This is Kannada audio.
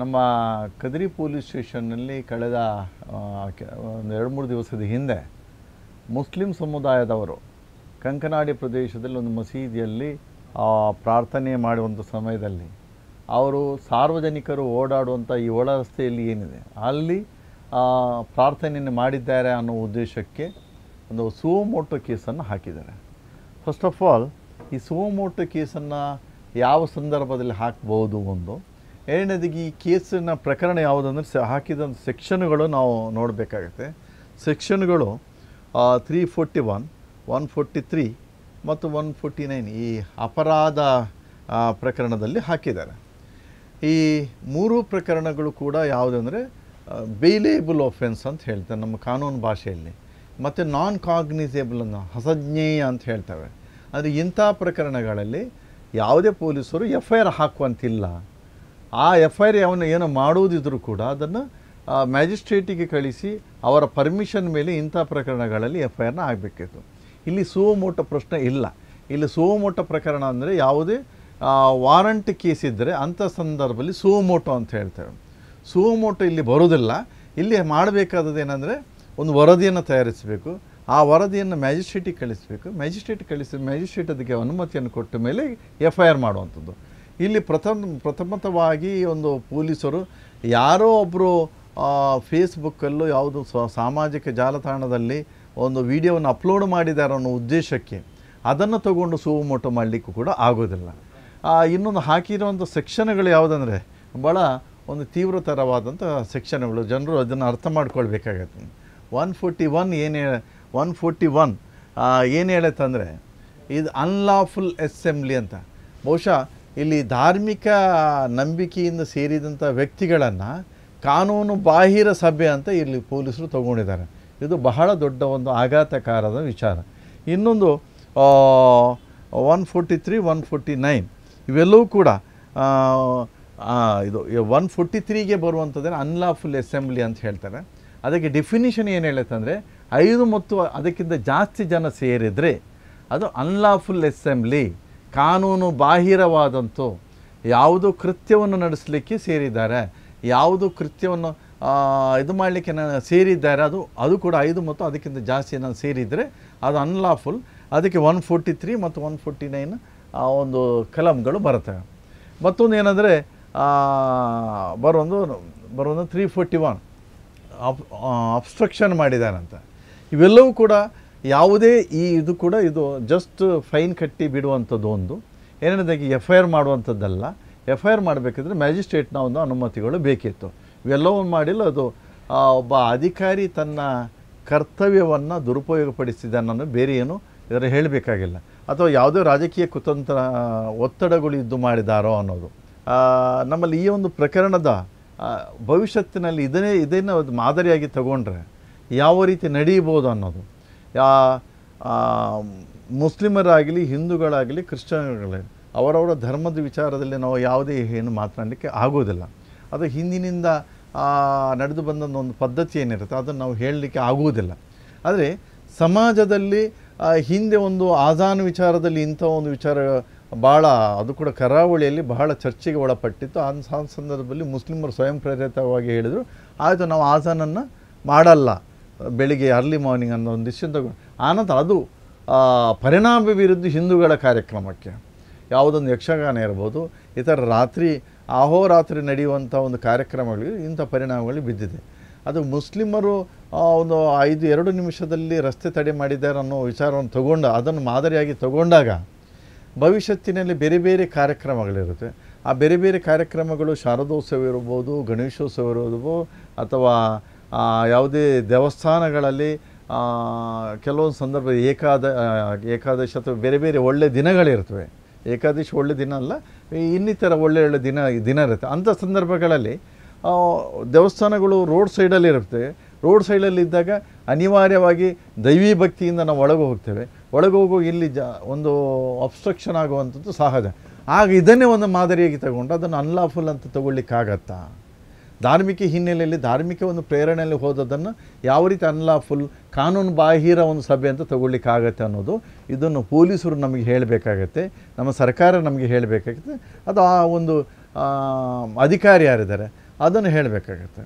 ನಮ್ಮ ಕದ್ರಿ ಪೊಲೀಸ್ ಸ್ಟೇಷನ್ನಲ್ಲಿ ಕಳೆದ ಒಂದು ಎರಡು ಮೂರು ದಿವಸದ ಹಿಂದೆ ಮುಸ್ಲಿಂ ಸಮುದಾಯದವರು ಕಂಕನಾಡಿ ಪ್ರದೇಶದಲ್ಲಿ ಒಂದು ಮಸೀದಿಯಲ್ಲಿ ಪ್ರಾರ್ಥನೆ ಮಾಡುವಂಥ ಸಮಯದಲ್ಲಿ ಅವರು ಸಾರ್ವಜನಿಕರು ಓಡಾಡುವಂಥ ಈ ಒಳ ರಸ್ತೆಯಲ್ಲಿ ಏನಿದೆ, ಅಲ್ಲಿ ಪ್ರಾರ್ಥನೆಯನ್ನು ಮಾಡಿದ್ದಾರೆ ಅನ್ನೋ ಉದ್ದೇಶಕ್ಕೆ ಒಂದು ಸುವಮೋಟೋ ಕೇಸನ್ನು ಹಾಕಿದ್ದಾರೆ. ಫಸ್ಟ್ ಆಫ್ ಆಲ್ ಈ ಸುವಮೋಟೋ ಕೇಸನ್ನು ಯಾವ ಸಂದರ್ಭದಲ್ಲಿ ಹಾಕ್ಬೋದು ಒಂದು? ಎರಡನೇದಾಗಿ ಈ ಕೇಸಿನ ಪ್ರಕರಣ ಯಾವುದಂದ್ರೆ ಸ ಹಾಕಿದಂಥ ಸೆಕ್ಷನ್ಗಳು ನಾವು ನೋಡಬೇಕಾಗತ್ತೆ. ಸೆಕ್ಷನ್ಗಳು three forty one one forty three ಮತ್ತು ಒನ್ ಫೋರ್ಟಿ ನೈನ್ ಈ ಅಪರಾಧ ಪ್ರಕರಣದಲ್ಲಿ ಹಾಕಿದ್ದಾರೆ. ಈ ಮೂರು ಪ್ರಕರಣಗಳು ಕೂಡ ಯಾವುದಂದರೆ ಬೇಲೇಬಲ್ ಒಫೆನ್ಸ್ ಅಂತ ಹೇಳ್ತಾರೆ ನಮ್ಮ ಕಾನೂನು ಭಾಷೆಯಲ್ಲಿ. ಮತ್ತು ನಾನ್ ಕಾಗ್ನಿಸೇಬಲ್ ಅನ್ನು ಹಸಜ್ಞೇಯ ಅಂತ ಹೇಳ್ತವೆ. ಆದರೆ ಇಂಥ ಪ್ರಕರಣಗಳಲ್ಲಿ ಯಾವುದೇ ಪೊಲೀಸರು ಎಫ್ ಐ ಆರ್ ಹಾಕುವಂತಿಲ್ಲ. ಆ ಎಫ್ ಐ ಆರ್ ಅವನು ಏನು ಮಾಡುವುದಿದ್ರೂ ಕೂಡ ಅದನ್ನು ಮ್ಯಾಜಿಸ್ಟ್ರೇಟಿಗೆ ಕಳಿಸಿ ಅವರ ಪರ್ಮಿಷನ್ ಮೇಲೆ ಇಂಥ ಪ್ರಕರಣಗಳಲ್ಲಿ ಎಫ್ ಐ ಆರ್ನ ಆಗಬೇಕಿತ್ತು. ಇಲ್ಲಿ ಸುವಮೋಟ ಪ್ರಶ್ನೆ ಇಲ್ಲ. ಇಲ್ಲಿ ಸುವಮೋಟ ಪ್ರಕರಣ ಅಂದರೆ ಯಾವುದೇ ವಾರಂಟ್ ಕೇಸ್ ಇದ್ದರೆ ಅಂಥ ಸಂದರ್ಭದಲ್ಲಿ ಸುವಮೋಟೋ ಅಂತ ಹೇಳ್ತೇವೆ. ಸುವಮೋಟೋ ಇಲ್ಲಿ ಬರೋದಿಲ್ಲ ಇಲ್ಲಿ ಮಾಡಬೇಕಾದದ್ದು ಏನಂದರೆ ಒಂದು ವರದಿಯನ್ನು ತಯಾರಿಸಬೇಕು. ಆ ವರದಿಯನ್ನು ಮ್ಯಾಜಿಸ್ಟ್ರೇಟಿಗೆ ಕಳಿಸಬೇಕು. ಮ್ಯಾಜಿಸ್ಟ್ರೇಟ್ ಕಳಿಸಿ, ಮ್ಯಾಜಿಸ್ಟ್ರೇಟ್ ಅದಕ್ಕೆ ಅನುಮತಿಯನ್ನು ಕೊಟ್ಟ ಮೇಲೆ ಎಫ್ ಐ ಆರ್ ಮಾಡುವಂಥದ್ದು. ಇಲ್ಲಿ ಪ್ರಥಮ, ಪ್ರಥಮತವಾಗಿ ಒಂದು ಪೊಲೀಸರು ಯಾರೋ ಒಬ್ಬರು ಫೇಸ್ಬುಕ್ಕಲ್ಲೂ ಯಾವುದು ಸಾಮಾಜಿಕ ಜಾಲತಾಣದಲ್ಲಿ ಒಂದು ವಿಡಿಯೋವನ್ನು ಅಪ್ಲೋಡ್ ಮಾಡಿದ್ದಾರೆ ಅನ್ನೋ ಉದ್ದೇಶಕ್ಕೆ ಅದನ್ನು ತಗೊಂಡು ಸುವಮೋಟೋ ಮಾಡಲಿಕ್ಕೂ ಕೂಡ ಆಗೋದಿಲ್ಲ. ಇನ್ನೊಂದು ಹಾಕಿರುವಂಥ ಸೆಕ್ಷನ್ಗಳು ಯಾವುದಂದರೆ ಭಾಳ ಒಂದು ತೀವ್ರತರವಾದಂಥ ಸೆಕ್ಷನ್ಗಳು. ಜನರು ಅದನ್ನು ಅರ್ಥ ಮಾಡ್ಕೊಳ್ಬೇಕಾಗತ್ತೆ. ಒನ್ ಫೋರ್ಟಿ ಒನ್ ಏನು ಹೇಳ, ಒನ್ ಫೋರ್ಟಿ ಒನ್ ಏನು ಹೇಳತ್ತಂದರೆ ಇದು ಅನ್ಲಾಫುಲ್ ಅಸೆಂಬ್ಲಿ ಅಂತ. ಬಹುಶಃ ಇಲ್ಲಿ ಧಾರ್ಮಿಕ ನಂಬಿಕೆಯಿಂದ ಸೇರಿದಂಥ ವ್ಯಕ್ತಿಗಳನ್ನು ಕಾನೂನು ಬಾಹಿರ ಸಭೆ ಅಂತ ಇಲ್ಲಿ ಪೊಲೀಸರು ತಗೊಂಡಿದ್ದಾರೆ. ಇದು ಬಹಳ ದೊಡ್ಡ ಒಂದು ಆಘಾತಕಾರದ ವಿಚಾರ. ಇನ್ನೊಂದು one forty three one forty nine ಇವೆಲ್ಲವೂ ಕೂಡ ಇದು ಒನ್ ಫೋರ್ಟಿ ತ್ರೀಗೆ ಬರುವಂಥದ್ದೇ ಅನ್ಲಾಫುಲ್ ಅಸೆಂಬ್ಲಿ ಅಂತ ಹೇಳ್ತಾರೆ. ಅದಕ್ಕೆ ಡೆಫಿನಿಷನ್ ಏನು ಹೇಳುತ್ತಂದರೆ ಐದು ಮತ್ತು ಅದಕ್ಕಿಂತ ಜಾಸ್ತಿ ಜನ ಸೇರಿದರೆ ಅದು ಅನ್ಲಾಫುಲ್ ಅಸೆಂಬ್ಲಿ ಕಾನೂನು ಬಾಹಿರವಾದಂಥ ಯಾವುದು ಕೃತ್ಯವನ್ನು ನಡೆಸಲಿಕ್ಕೆ ಸೇರಿದ್ದಾರೆ, ಯಾವುದು ಕೃತ್ಯವನ್ನು ಇದು ಮಾಡಲಿಕ್ಕೆ ನಾನು ಸೇರಿದ್ದಾರೆ, ಅದು ಅದು ಕೂಡ ಐದು ಮತ್ತು ಅದಕ್ಕಿಂತ ಜಾಸ್ತಿ ನಾನು ಸೇರಿದರೆ ಅದು ಅನ್ಲಾಫುಲ್ ಅದಕ್ಕೆ ಒನ್ ಫೋರ್ಟಿ ತ್ರೀ ಮತ್ತು ಒನ್ ಫೋರ್ಟಿ ನೈನ್ ಒಂದು ಕಲಂಗಳು ಬರ್ತವೆ ಮತ್ತೊಂದು ಏನಂದರೆ ಬರೋದು ಬರೋದು ತ್ರೀ ಫೋರ್ಟಿ ಒನ್ ಅಬ್ ಅಬ್ಸ್ಟ್ರಕ್ಷನ್ ಮಾಡಿದಾರಂತ ಇವೆಲ್ಲವೂ ಕೂಡ ಯಾವುದೇ ಈ ಇದು ಕೂಡ ಇದು ಜಸ್ಟ್ ಫೈನ್ ಕಟ್ಟಿ ಬಿಡುವಂಥದ್ದು ಒಂದು. ಏನೇನದಾಗಿ ಎಫ್ ಐ ಆರ್ ಮಾಡುವಂಥದ್ದಲ್ಲ ಎಫ್ ಐ ಆರ್ ಮಾಡಬೇಕಿದ್ರೆ ಮ್ಯಾಜಿಸ್ಟ್ರೇಟ್ನ ಒಂದು ಅನುಮತಿಗಳು ಬೇಕಿತ್ತು. ಇವೆಲ್ಲವನ್ನು ಮಾಡಿಲ್ಲ, ಅದು ಒಬ್ಬ ಅಧಿಕಾರಿ ತನ್ನ ಕರ್ತವ್ಯವನ್ನು ದುರುಪಯೋಗಪಡಿಸಿದ ನಾನು ಬೇರೆ ಏನು ಇದರ ಹೇಳಬೇಕಾಗಿಲ್ಲ. ಅಥವಾ ಯಾವುದೇ ರಾಜಕೀಯ ಕುತಂತ್ರ, ಒತ್ತಡಗಳು ಇದ್ದು ಮಾಡಿದಾರೋ ಅನ್ನೋದು. ನಮ್ಮಲ್ಲಿ ಈ ಒಂದು ಪ್ರಕರಣದ ಭವಿಷ್ಯತ್ತಿನಲ್ಲಿ ಇದನ್ನೇ, ಇದನ್ನು ಮಾದರಿಯಾಗಿ ತಗೊಂಡ್ರೆ ಯಾವ ರೀತಿ ನಡೀಬೋದು ಅನ್ನೋದು. ಯಾ ಮುಸ್ಲಿಮರಾಗಲಿ, ಹಿಂದೂಗಳಾಗಲಿ ಕ್ರಿಶ್ಚಿಯನ್ಗಳಾಗಲಿ ಅವರವರ ಧರ್ಮದ ವಿಚಾರದಲ್ಲಿ ನಾವು ಯಾವುದೇ ಏನು ಮಾತನಾಡಲಿಕ್ಕೆ ಆಗೋದಿಲ್ಲ. ಅದು ಹಿಂದಿನಿಂದ ನಡೆದು ಬಂದ ಒಂದು ಪದ್ಧತಿ ಏನಿರುತ್ತೆ, ಅದನ್ನು ನಾವು ಹೇಳಲಿಕ್ಕೆ ಆಗುವುದಿಲ್ಲ ಆದರೆ ಸಮಾಜದಲ್ಲಿ ಹಿಂದೆ ಒಂದು ಆಜಾನ್ ವಿಚಾರದಲ್ಲಿ ಇಂಥ ಒಂದು ವಿಚಾರ ಭಾಳ, ಅದು ಕೂಡ ಕರಾವಳಿಯಲ್ಲಿ ಬಹಳ ಚರ್ಚೆಗೆ ಒಳಪಟ್ಟಿತ್ತು. ಆ ಸಂದರ್ಭದಲ್ಲಿ ಮುಸ್ಲಿಮರು ಸ್ವಯಂ ಪ್ರೇರಿತವಾಗಿ ಹೇಳಿದರು, ಆಯಿತು ನಾವು ಆಜಾನನ್ನು ಮಾಡಲ್ಲ. ಬೆಳಿಗ್ಗೆ ಅರ್ಲಿ ಮಾರ್ನಿಂಗ್ ಅನ್ನೋ ಒಂದು ನಿಶ್ಚಿಂತ ಆನಂತರ ಅದು ಪರಿಣಾಮ ಬೀರಿದ್ದು ಹಿಂದೂಗಳ ಕಾರ್ಯಕ್ರಮಕ್ಕೆ ಯಾವುದೊಂದು ಯಕ್ಷಗಾನ ಇರ್ಬೋದು ಈ ಥರ ರಾತ್ರಿ, ಅಹೋರಾತ್ರಿ ನಡೆಯುವಂಥ ಒಂದು ಕಾರ್ಯಕ್ರಮಗಳಿಗೆ ಇಂಥ ಪರಿಣಾಮಗಳು ಬಿದ್ದಿದೆ. ಅದು ಮುಸ್ಲಿಮರು ಒಂದು ಐದು, ಎರಡು ನಿಮಿಷದಲ್ಲಿ ರಸ್ತೆ ತಡೆ ಮಾಡಿದ್ದಾರೆ ಅನ್ನೋ ವಿಚಾರವನ್ನು ತಗೊಂಡು, ಅದನ್ನು ಮಾದರಿಯಾಗಿ ತಗೊಂಡಾಗ ಭವಿಷ್ಯತ್ತಿನಲ್ಲಿ ಬೇರೆ ಬೇರೆ ಕಾರ್ಯಕ್ರಮಗಳಿರುತ್ತೆ. ಆ ಬೇರೆ ಬೇರೆ ಕಾರ್ಯಕ್ರಮಗಳು ಶಾರದೋತ್ಸವ ಇರ್ಬೋದು, ಗಣೇಶೋತ್ಸವ ಇರ್ಬೋದು, ಅಥವಾ ಯಾವುದೇ ದೇವಸ್ಥಾನಗಳಲ್ಲಿ ಕೆಲವೊಂದು ಸಂದರ್ಭ ಏಕಾದ ಏಕಾದಶಿ ಅಥವಾ ಬೇರೆ ಬೇರೆ ಒಳ್ಳೆ ದಿನಗಳಿರ್ತವೆ ಏಕಾದಶಿ ಒಳ್ಳೆ ದಿನ ಅಲ್ಲ, ಇನ್ನಿತರ ಒಳ್ಳೆ ಒಳ್ಳೆ ದಿನ ದಿನ ಇರುತ್ತೆ. ಅಂಥ ಸಂದರ್ಭಗಳಲ್ಲಿ ದೇವಸ್ಥಾನಗಳು ರೋಡ್ ಸೈಡಲ್ಲಿ ಇರುತ್ತೆ. ರೋಡ್ ಸೈಡಲ್ಲಿದ್ದಾಗ ಅನಿವಾರ್ಯವಾಗಿ ದೈವಿ ಭಕ್ತಿಯಿಂದ ನಾವು ಒಳಗೆ ಹೋಗ್ತೇವೆ. ಒಳಗೆ ಹೋಗೋ ಇಲ್ಲಿ ಜ, ಒಂದು ಅಬ್ಸ್ಟ್ರಕ್ಷನ್ ಆಗುವಂಥದ್ದು ಸಹಜ. ಆಗ ಇದನ್ನೇ ಒಂದು ಮಾದರಿಯಾಗಿ ತಗೊಂಡು ಅದನ್ನು ಅನ್ಲಾಫುಲ್ ಅಂತ ತಗೊಳ್ಳಿಕ್ಕಾಗತ್ತಾ? ಧಾರ್ಮಿಕ ಹಿನ್ನೆಲೆಯಲ್ಲಿ ಧಾರ್ಮಿಕ ಒಂದು ಪ್ರೇರಣೆಯಲ್ಲಿ ಹೋದದನ್ನು ಯಾವ ರೀತಿ ಅನ್ಲಾಫುಲ್ ಕಾನೂನು ಬಾಹಿರ ಒಂದು ಸಭೆ ಅಂತ ತಗೊಳ್ಳಿಕ್ಕಾಗತ್ತೆ ಅನ್ನೋದು ಇದನ್ನು ಪೊಲೀಸರು ನಮಗೆ ಹೇಳಬೇಕಾಗತ್ತೆ, ನಮ್ಮ ಸರ್ಕಾರ ನಮಗೆ ಹೇಳಬೇಕಾಗತ್ತೆ, ಅದು ಆ ಒಂದು ಅಧಿಕಾರಿ ಯಾರಿದ್ದಾರೆ ಅದನ್ನು ಹೇಳಬೇಕಾಗತ್ತೆ.